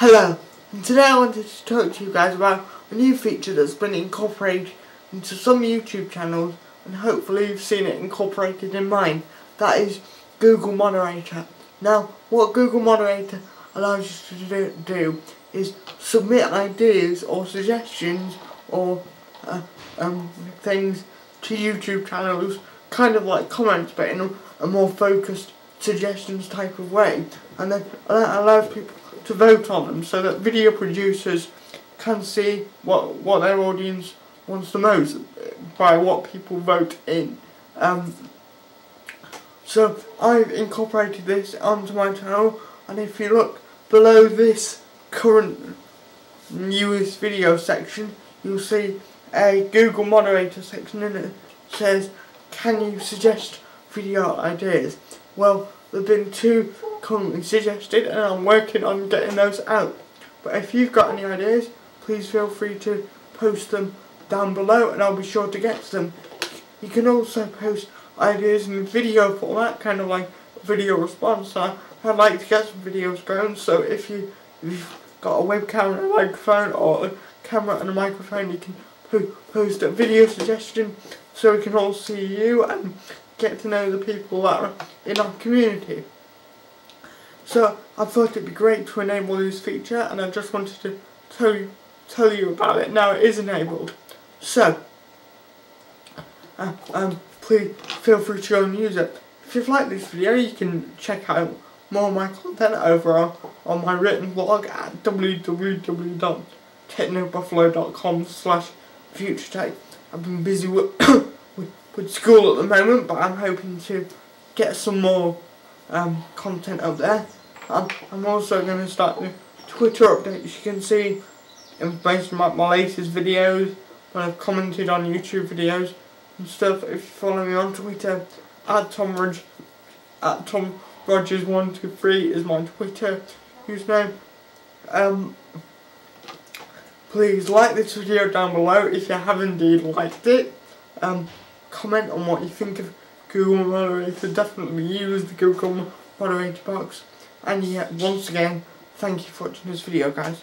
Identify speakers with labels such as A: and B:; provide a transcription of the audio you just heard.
A: Hello, and today I wanted to talk to you guys about a new feature that's been incorporated into some YouTube channels and hopefully you've seen it incorporated in mine. That is Google Moderator. Now, what Google Moderator allows you to do, is submit ideas or suggestions or uh, um, things to YouTube channels, kind of like comments but in a, more focused suggestions type of way. And then that allows people to vote on them so that video producers can see what what their audience wants the most by what people vote in. Um, so I've incorporated this onto my channel and if you look below this current newest video section you'll see a Google moderator section and it says can you suggest video ideas well there have been two currently suggested and I'm working on getting those out. But if you've got any ideas, please feel free to post them down below and I'll be sure to get to them. You can also post ideas in video format, kind of like video response. I, I'd like to get some videos going, so if, you, if you've got a webcam and a microphone or a camera and a microphone, you can po post a video suggestion so we can all see you and get to know the people that are in our community. So I thought it'd be great to enable this feature and I just wanted to tell you, tell you about it now it is enabled. So, uh, um, please feel free to go and use it. If you've liked this video you can check out more of my content over on, on my written blog at www.technobuffalo.com slash future futuretech. I've been busy with, with, with school at the moment but I'm hoping to get some more um, content up there. I'm, also going to start the Twitter updates. You can see information about my latest videos, when I've commented on YouTube videos and stuff. If you follow me on Twitter, at Tom Rog at Tom Rogers one two three is my Twitter username. Um, please like this video down below if you have indeed liked it. Um, comment on what you think of Google Moderator. Definitely use the Google Moderator box. And yeah, once again, thank you for watching this video guys.